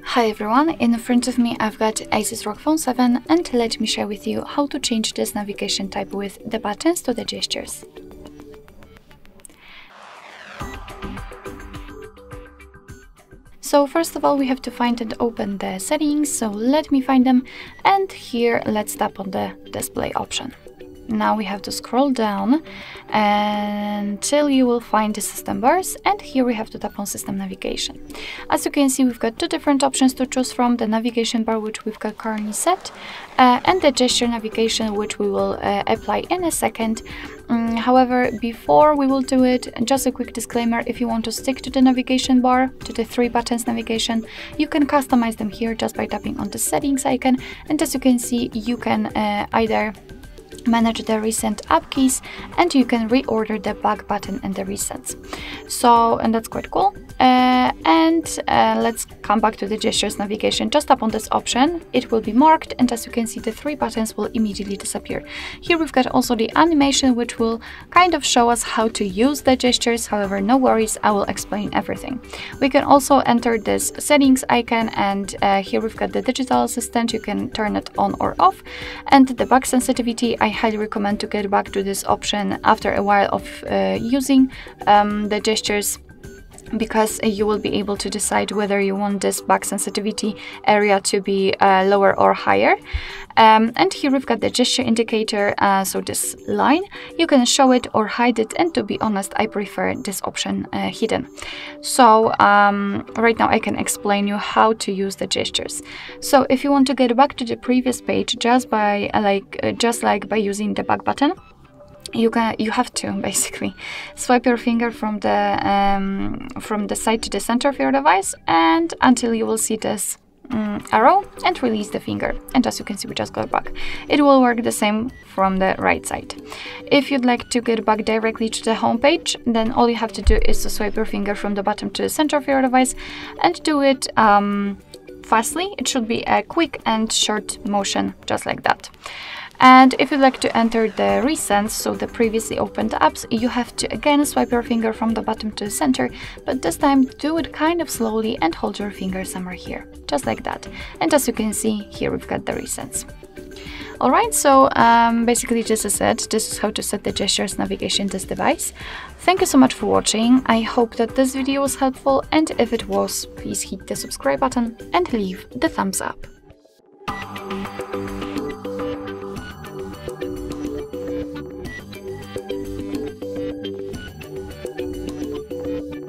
Hi everyone, in front of me I've got Asus ROG Phone 7 and let me share with you how to change this navigation type with the buttons to the gestures. So first of all we have to find and open the settings, so let me find them and here let's tap on the display option. Now we have to scroll down until you will find the system bars and here we have to tap on system navigation. As you can see we've got two different options to choose from, the navigation bar which we've got currently set uh, and the gesture navigation which we will uh, apply in a second. Um, however, before we will do it, just a quick disclaimer, if you want to stick to the navigation bar, to the three buttons navigation, you can customize them here just by tapping on the settings icon and as you can see you can uh, either manage the recent app keys and you can reorder the back button and the recents so and that's quite cool. Uh, and uh, let's come back to the gestures navigation. Just tap on this option. It will be marked and as you can see the three buttons will immediately disappear. Here we've got also the animation which will kind of show us how to use the gestures. However no worries. I will explain everything. We can also enter this settings icon and uh, here we've got the digital assistant. You can turn it on or off. And the back sensitivity i highly recommend to get back to this option after a while of uh, using um, the gestures because you will be able to decide whether you want this back sensitivity area to be uh, lower or higher. Um, and here we've got the gesture indicator, uh, so this line, you can show it or hide it and to be honest I prefer this option uh, hidden. So um, right now I can explain you how to use the gestures. So if you want to get back to the previous page just by like uh, just like by using the back button, you can you have to basically. Swipe your finger from the um, from the side to the center of your device and until you will see this um, arrow and release the finger. And as you can see we just got back. It will work the same from the right side. If you'd like to get back directly to the home page then all you have to do is to swipe your finger from the bottom to the center of your device and do it um, fastly. It should be a quick and short motion just like that and if you'd like to enter the recents, so the previously opened apps, you have to again swipe your finger from the bottom to the center, but this time do it kind of slowly and hold your finger somewhere here, just like that. And as you can see, here we've got the recents. Alright, so um, basically just as I said, this is how to set the gestures navigation this device. Thank you so much for watching, I hope that this video was helpful and if it was, please hit the subscribe button and leave the thumbs up.